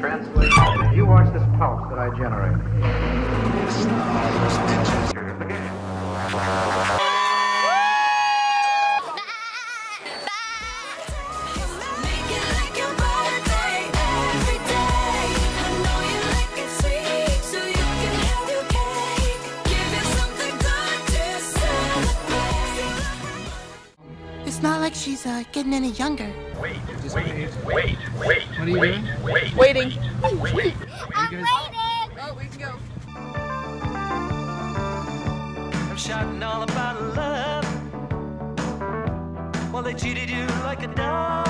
transmit. You watch this pulse that I generate. She's uh, getting any younger. Wait, Just wait, wait, wait, What are you wait, doing? Wait, Waiting. Wait, wait, wait. I'm waiting. Oh, we can go. I'm shouting all about love. Well, they cheated you like a dog.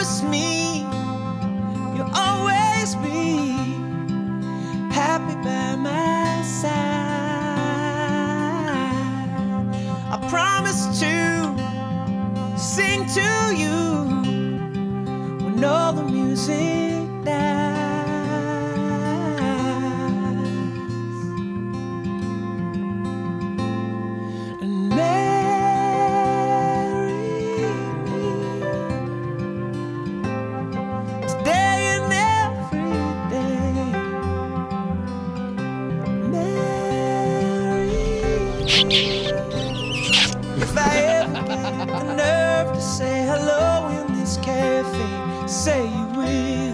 promise me you'll always be happy by my me.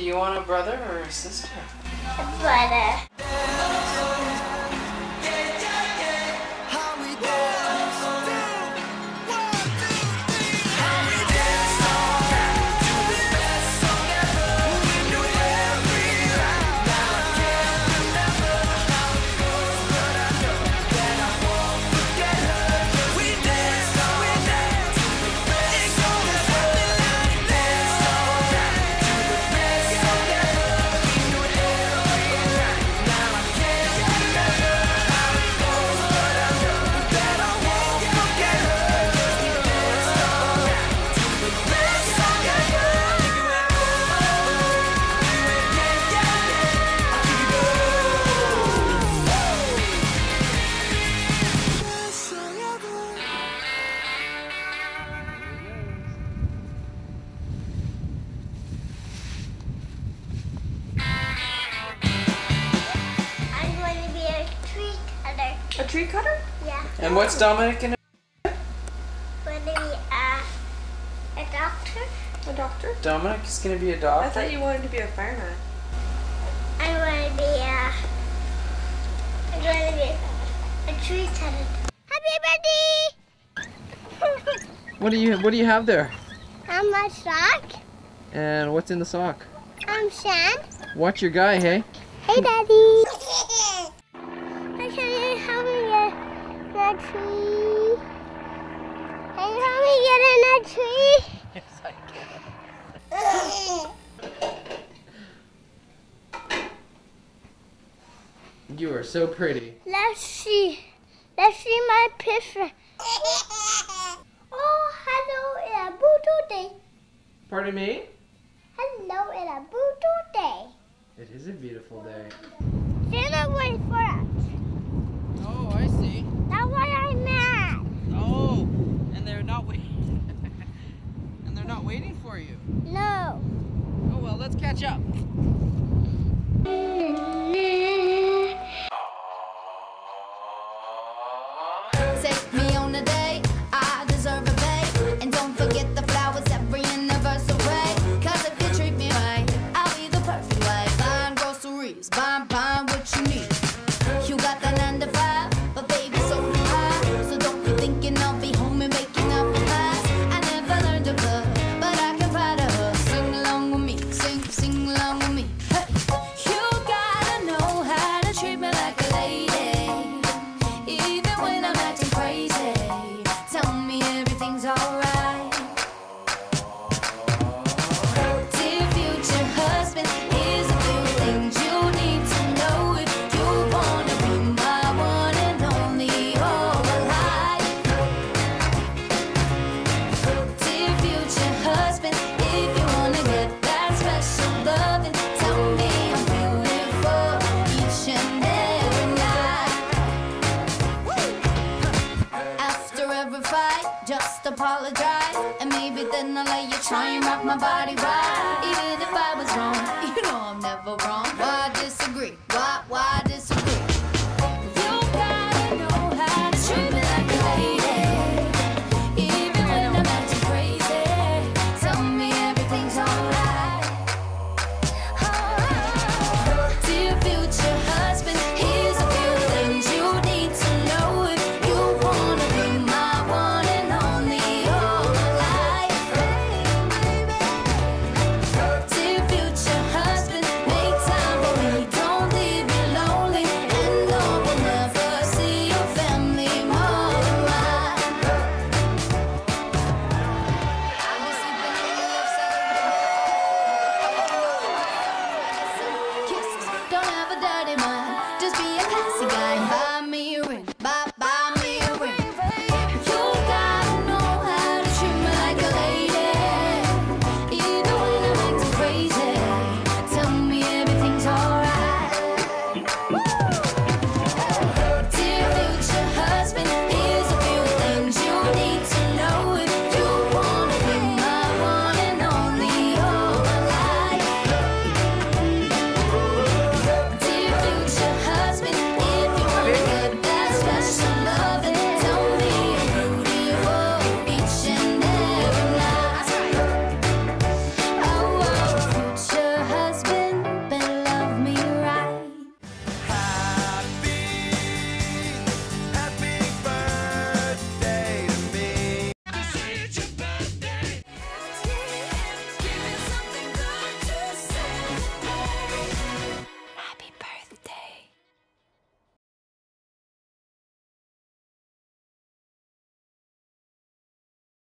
Do you want a brother or a sister? A brother. What's Dominic gonna going to be a, a doctor. A doctor? Dominic is gonna be a doctor. I thought you wanted to be a fireman. I'm going to be a. I'm going to be a, a tree cutter. Happy birthday! What do you What do you have there? I'm a sock. And what's in the sock? I'm Shan. Watch your guy, hey. Hey, Daddy. Can you help me get in a tree? Can you help me get in a tree? Yes, I can. You are so pretty. Let's see. Let's see my picture. Oh, hello, it's a Voodoo day. Pardon me? Hello, it's a beautiful day. It is a beautiful day. Santa wait for us. Oh, I see. That's why I'm mad. Oh, and they're not waiting. and they're not waiting for you. No. Oh well, let's catch up. apologize. And maybe then I'll let you try and rock my body right. Even if I was wrong, you know I'm never wrong.